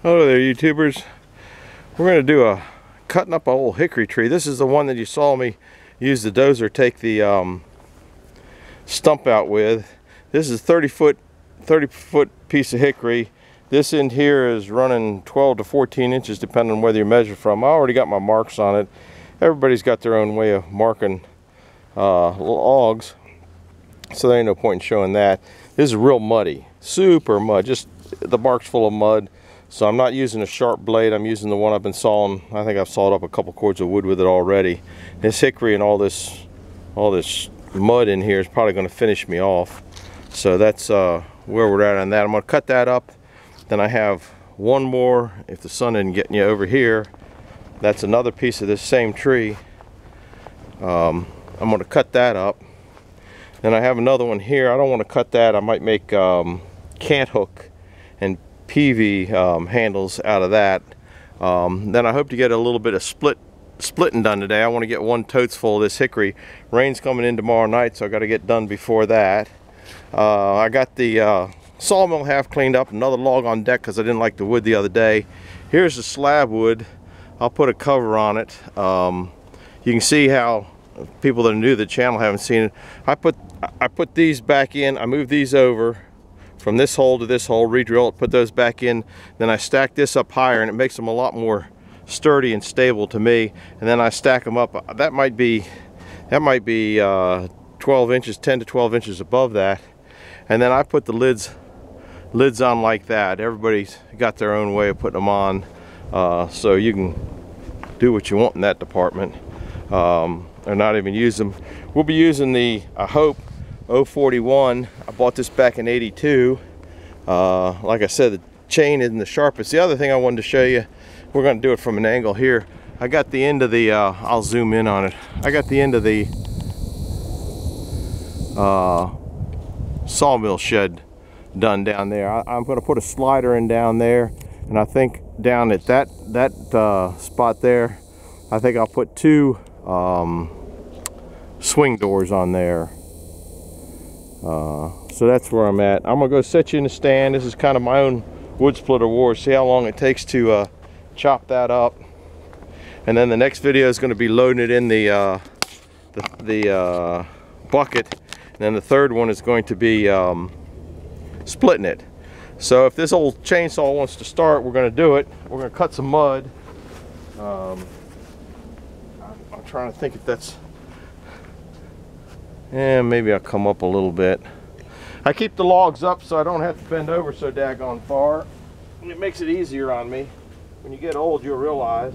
Hello there YouTubers. We're going to do a cutting up a old hickory tree. This is the one that you saw me use the dozer take the um, stump out with. This is 30 foot 30 foot piece of hickory. This end here is running 12 to 14 inches depending on whether you measure from. I already got my marks on it. Everybody's got their own way of marking uh, logs so there ain't no point in showing that. This is real muddy, super mud, just the bark's full of mud. So I'm not using a sharp blade, I'm using the one I've been sawing. I think I've sawed up a couple cords of wood with it already. This hickory and all this all this mud in here is probably gonna finish me off. So that's uh, where we're at on that. I'm gonna cut that up. Then I have one more, if the sun isn't getting you over here, that's another piece of this same tree. Um, I'm gonna cut that up. Then I have another one here. I don't want to cut that. I might make um, cant hook peavey um, handles out of that. Um, then I hope to get a little bit of split splitting done today. I want to get one totes full of this hickory. Rain's coming in tomorrow night, so I got to get done before that. Uh, I got the uh, sawmill half cleaned up, another log on deck because I didn't like the wood the other day. Here's the slab wood. I'll put a cover on it. Um, you can see how people that are new to the channel haven't seen it. I put I put these back in. I moved these over from this hole to this hole, re-drill it, put those back in. Then I stack this up higher and it makes them a lot more sturdy and stable to me. And then I stack them up. That might be, that might be uh, 12 inches, 10 to 12 inches above that. And then I put the lids, lids on like that. Everybody's got their own way of putting them on. Uh, so you can do what you want in that department. Um, or not even use them. We'll be using the, I hope, 041. I bought this back in 82. Uh, like I said, the chain isn't the sharpest. The other thing I wanted to show you, we're going to do it from an angle here. I got the end of the, uh, I'll zoom in on it. I got the end of the uh, sawmill shed done down there. I, am going to put a slider in down there, and I think down at that that uh, spot there, I think I'll put two um, swing doors on there. Uh, so that's where I'm at. I'm gonna go set you in the stand. This is kind of my own wood splitter war. See how long it takes to uh, chop that up. And then the next video is gonna be loading it in the, uh, the, the uh, bucket. And then the third one is going to be um, splitting it. So if this old chainsaw wants to start, we're gonna do it. We're gonna cut some mud. Um, I'm trying to think if that's and maybe I'll come up a little bit. I keep the logs up so I don't have to bend over so daggone far. It makes it easier on me. When you get old, you'll realize,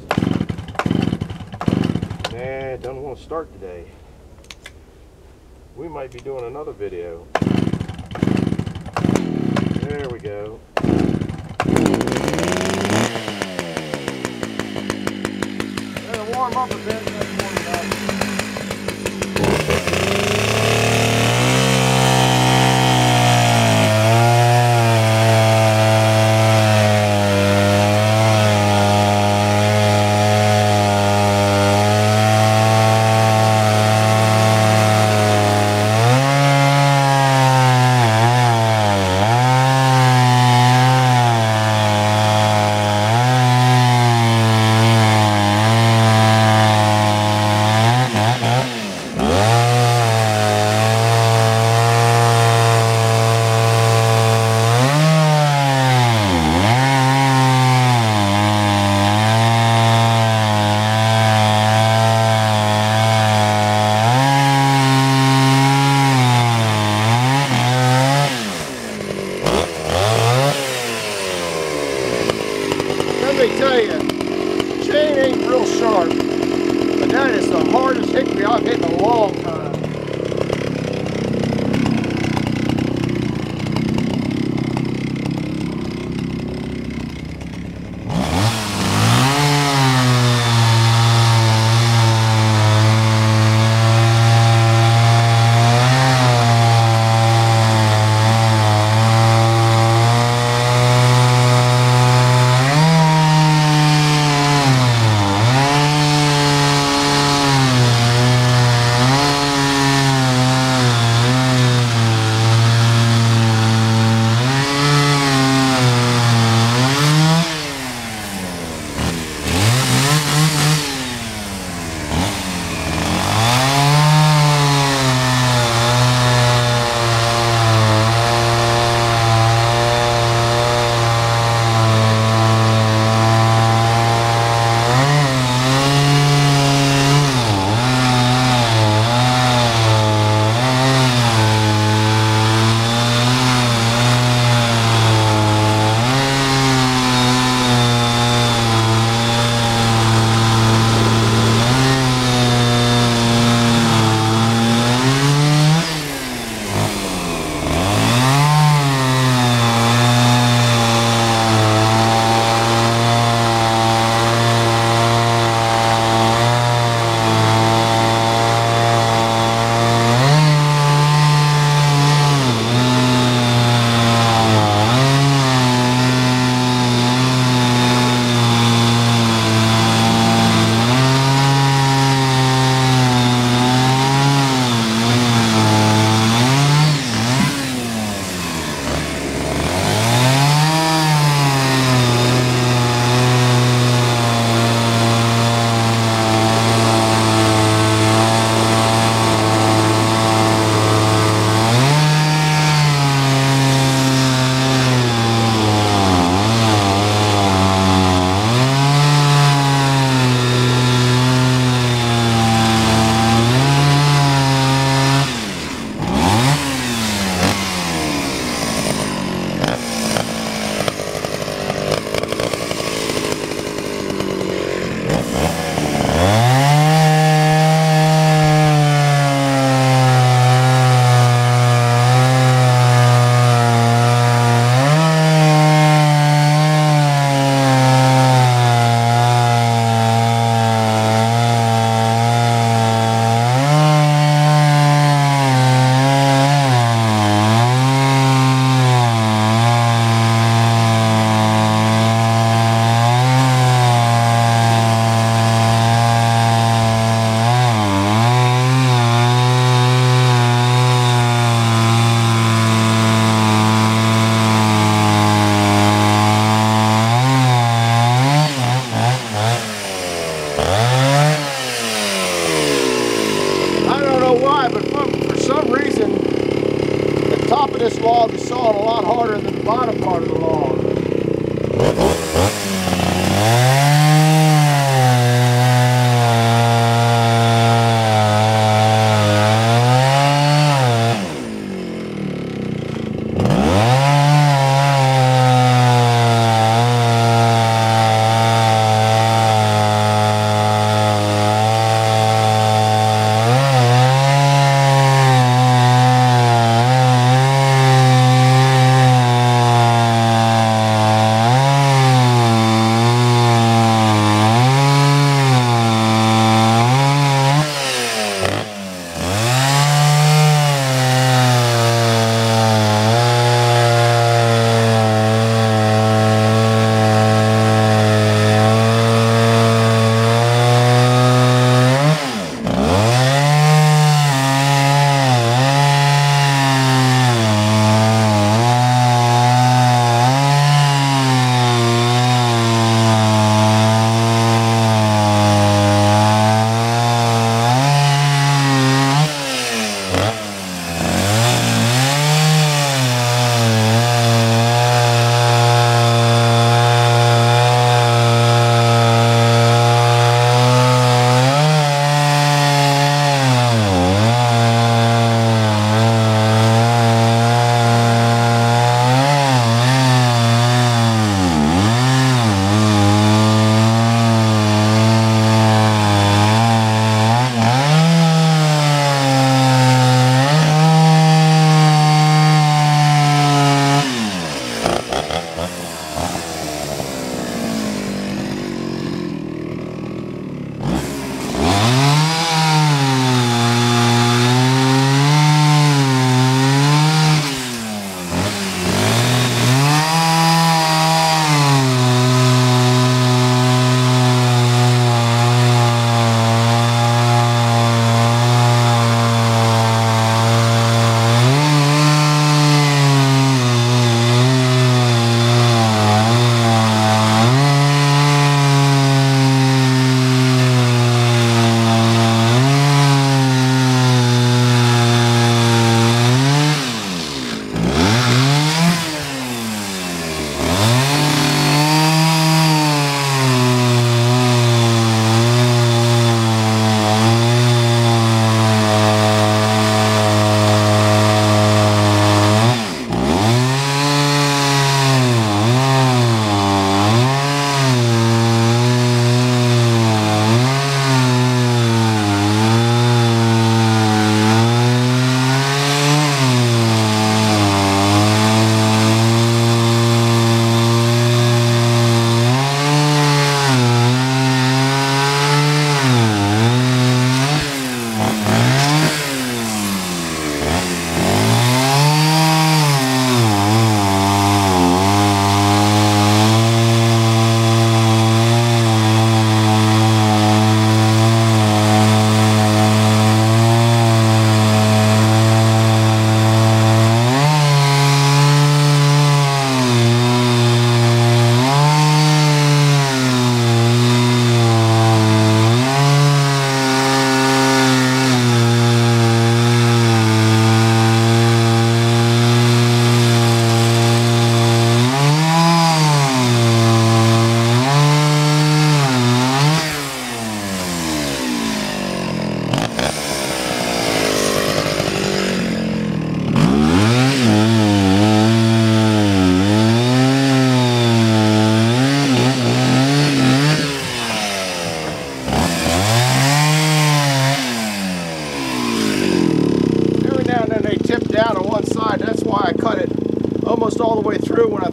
nah, it doesn't want to start today. We might be doing another video. There we go. warm up a bit.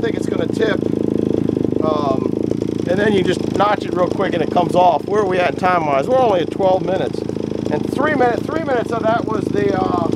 think it's going to tip. Um, and then you just notch it real quick and it comes off. Where are we at time-wise? We're only at 12 minutes. And three minutes, three minutes of that was the uh,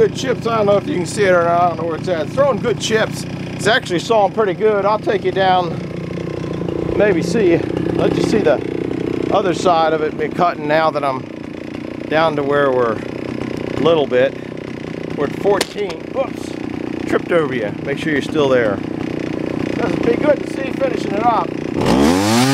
good chips. I don't know if you can see it or not. I don't know where it's at. Throwing good chips. It's actually sawing pretty good. I'll take you down, maybe see, you, let you see the other side of it be cutting now that I'm down to where we're a little bit. We're at 14. Whoops, tripped over you. Make sure you're still there. Doesn't be good to see finishing it up.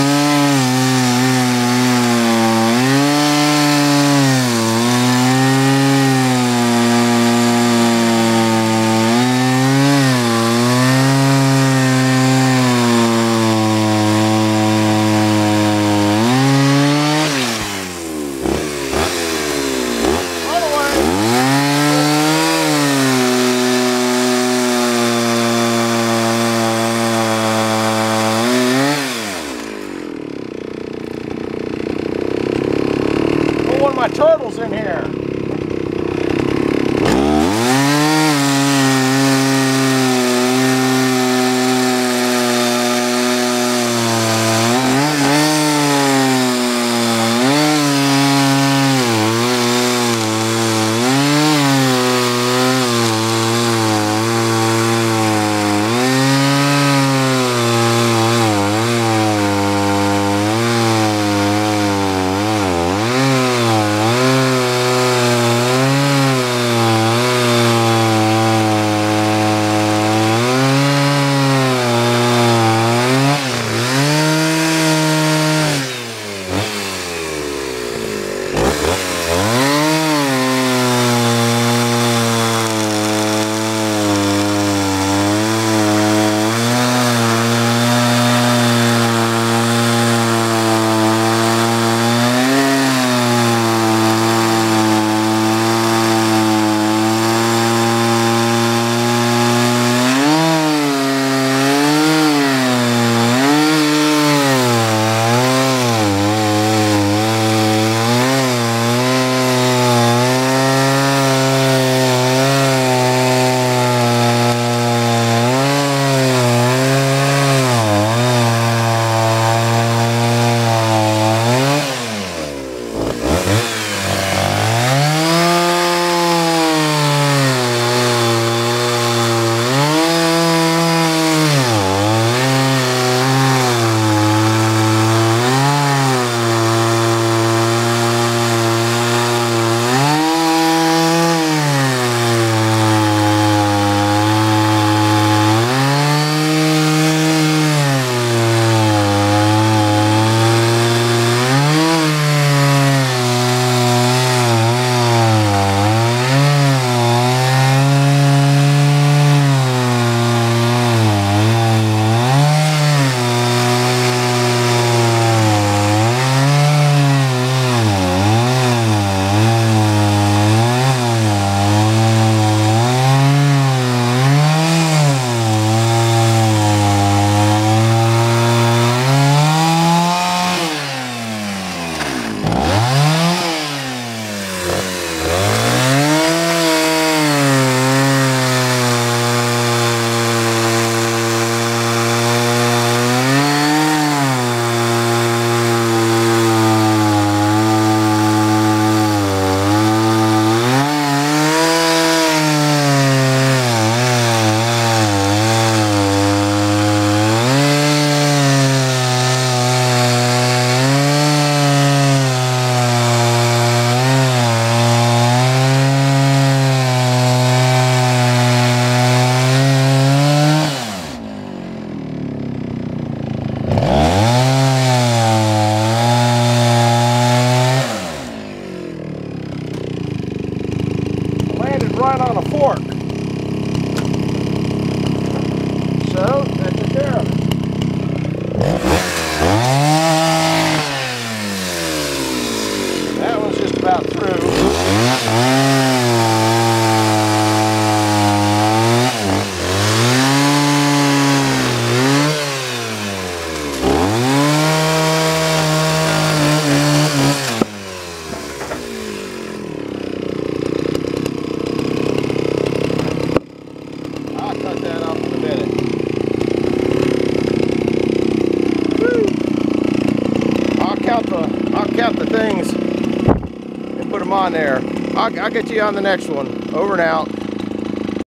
On the next one. Over and out.